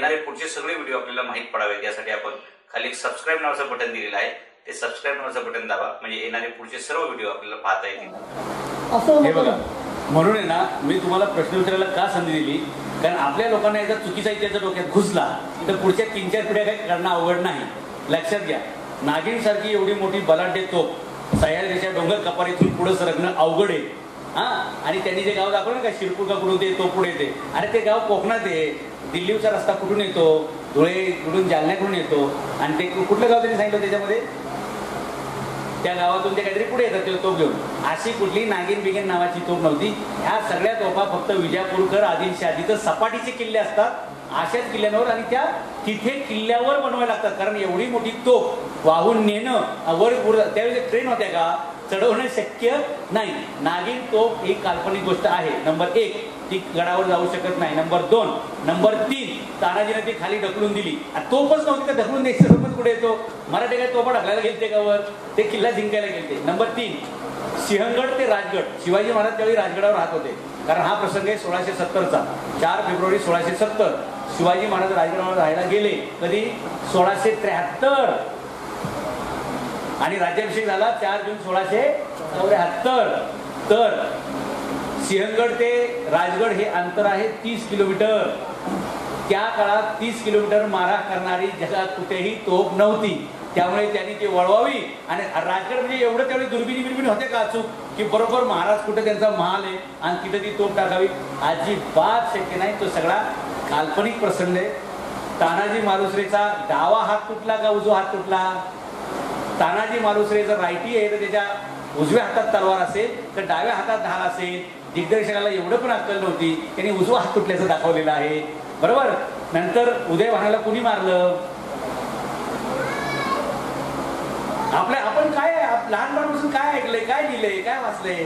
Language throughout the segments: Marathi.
येणारे पुढचे सगळे व्हिडिओ आपल्याला माहीत पडावेत. यासाठी आपण खाली एक सबस्क्राईब नावाचं बटन दिलेलं आहे. ते सबस्क्राईब नावाचं बटन दाबा. म्हणजे येणारे पुढचे सर्व व्हिडिओ आपल्याला पाहता येतील. असं हे बघा. म्हणून आहे ना मी तुम्हाला प्रश्न विचारायला का संधी दिली? कारण आपल्या लोकांना एकदा चुकीचा इतिहास डोक्यात घुसला तर पुढच्या तीन चार पिढ्या काही करणं अवघड नाही. लक्षात घ्या. नागिन सारखी एवढी मोठी बलाढ्य तोप सह्याद्रीच्या डोंगर कपारीतून पुढे सरकणं अवघड आहे. हा? आणि त्यांनी जे गाव दाखवलं ना का शिरपूर का कुठून ते तो पुढे येते. अरे ते गाव कोकणात आहे. दिल्लीचा रस्ता कुठून येतो? धुळे कुठून जालन्याकडून येतो? आणि ते कुठलं गाव त्यांनी सांगितलं त्याच्यामध्ये? त्या गावातून ते काहीतरी पुढे येतात ते तोप घेऊन. अशी कुठली नागिन बिगिन नावाची तोफ नव्हती. ह्या सगळ्या तोफा फक्त विजापूरकर आदिलशाह सपाटीचे किल्ले असतात अशाच किल्ल्यांवर आणि त्या तिथे किल्ल्यावर बनवायला लागतात. कारण एवढी मोठी तोफ वाहून नेणं वर- त्यावेळी ट्रेन होत्या का? चढवणं शक्य नाही. नागिन तोफ ही काल्पनिक गोष्ट आहे. नंबर एक. ती गडावर जाऊ शकत नाही. नंबर दोन. नंबर तीन तानाजीने ती खाली ढकलून दिली. आणि तोफच नव्हती का ढकलून द्यायची सरपंच कुठे येतो? मराठी काय पण ढकलायला गेलते का वर? ते किल्ला जिंकायला गेलते. नंबर तीन सिंहगड ते राजगड. शिवाजी महाराज त्यावेळी राजगडावर राहत होते. कारण हा प्रसंग आहे सोळाशे सत्तरचा. चार फेब्रुवारी सोळाशे सत्तर. शिवाजी महाराज राजगडावर राहायला गेले. कधी? सोळाशे त्र्याहत्तर. आणि राज्याभिषेक झाला चार जून सोळाशे चौऱ्याहत्तर. तर सिंहगड ते राजगड हे अंतर आहे तीस किलोमीटर. त्या काळात तीस किलोमीटर मारा करणारी जगात कुठेही तोफ नव्हती. त्यामुळे त्यांनी ती वळवावी. आणि राजगड म्हणजे एवढं त्यावेळी दुर्बिणी बिर्बिणी होते का अचूक? की बरोबर महाराज कुठे त्यांचा महाल आहे आणि तिथे ती तोफ टाकावी? अजिबात शक्य नाही. तो सगळा काल्पनिक प्रसंग आहे. तानाजी मालुसरेचा डावा हात तुटला का उजवा हात तुटला? तानाजी मालुसरे जर रायटी आहे तर त्याच्या उजव्या हातात तलवार असेल तर डाव्या हातात ढाल असेल. दिग्दर्शकाला एवढं पण अक्कल नव्हती. त्यांनी उजवा हात तुटल्याचं दाखवलेलं आहे. बरोबर? नंतर उदय भानाला कुणी मारलं? आपल्या आपण काय लहानपणापासून काय ऐकलंय काय लिहिलंय काय वाचलंय?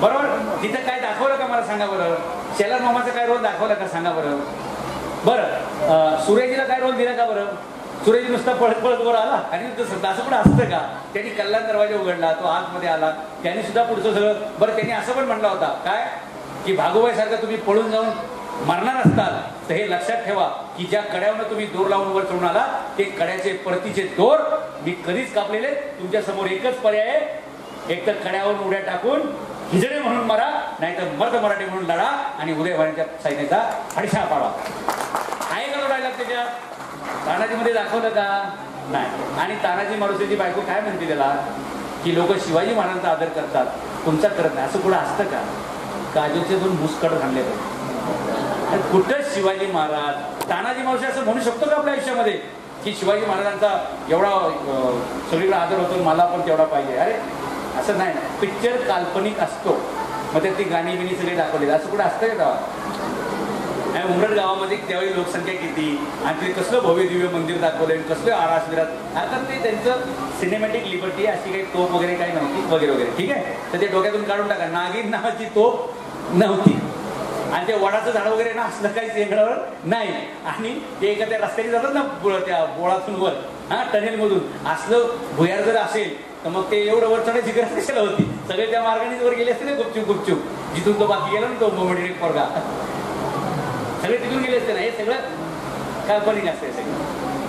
बरोबर? तिथं काय दाखवलं का मला सांगा बरं? शेलार मामाचा काय रोल दाखवला का सांगा बरं? बरं अं, सुरेजीला काय रोल दिला का बरं? सुरेजी नुसता पळत पळत वर आला. आणि असं पण असतं का? त्यांनी कल्याण दरवाजा उघडला तो आतमध्ये आला. त्यांनी सुद्धा पुढचं सगळं बरं त्यांनी असं पण म्हणला होता काय? की भागोबाई सारखं तुम्ही पळून जाऊन मरणार असताल तर हे लक्षात ठेवा की ज्या कड्यावर तुम्ही दोर लावून वर चढून आला ते कड्याचे परतीचे दोर मी कधीच कापलेले तुमच्यासमोर एकच पर्याय आहे. एक तर कड्यावरून उड्या टाकून हिजडे म्हणून मारा नाहीतर मर्द मराठी म्हणून लढा आणि उदय भाण्याच्या सैन्याचा हडशा पाडा. आहे का लढायला त्याच्यात? तानाजीमध्ये दाखवलं का? नाही. आणि तानाजी मारुतीची बायको काय म्हणते त्याला? की लोक शिवाजी महाराजांचा आदर करतात तुमचा करत नाही. असं कुठं असतं का? काजलचे दोन मुस्कड घालले पाहिजे कुठं शिवाजी महाराज? तानाजी मावशी असं म्हणू शकतो का आपल्या आयुष्यामध्ये? की शिवाजी महाराजांचा एवढा सगळीकडे आदर होतो मला पण तेवढा पाहिजे. अरे असं नाही. पिक्चर काल्पनिक असतो. मग त्यात ती गाणी बिणी सगळी दाखवली. असं कुठं असतं का या उमरड गावामध्ये त्यावेळी लोकसंख्या किती? आणि ते कसलं भव्य दिव्य मंदिर दाखवलंय कसलं आरास विरात आता ते त्यांचं सिनेमॅटिक लिबर्टी अशी काही तोप वगैरे काही नव्हती वगैरे वगैरे. ठीक आहे? तर ते डोक्यातून काढून टाका. नागिन नावाची तोप नव्हती. आणि ते वडाचं झाड वगैरे ना असलं काही वेगळं नाही. आणि ते एका त्या रस्त्याने जातात ना बो- त्या बोळातून वर. हा टनेल मधून असलं भुयार जर असेल तर मग ते एवढं वर चढायची गरज कशाला होती? सगळे त्या मार्गाने वर गेले असते ना गुपचूप गुपचूप. जिथून तो बाकी गेला ना तो मोमेंट पोरगा. सगळे तिथून गेले असते ना हे सगळं काल्पनिक असते सगळं.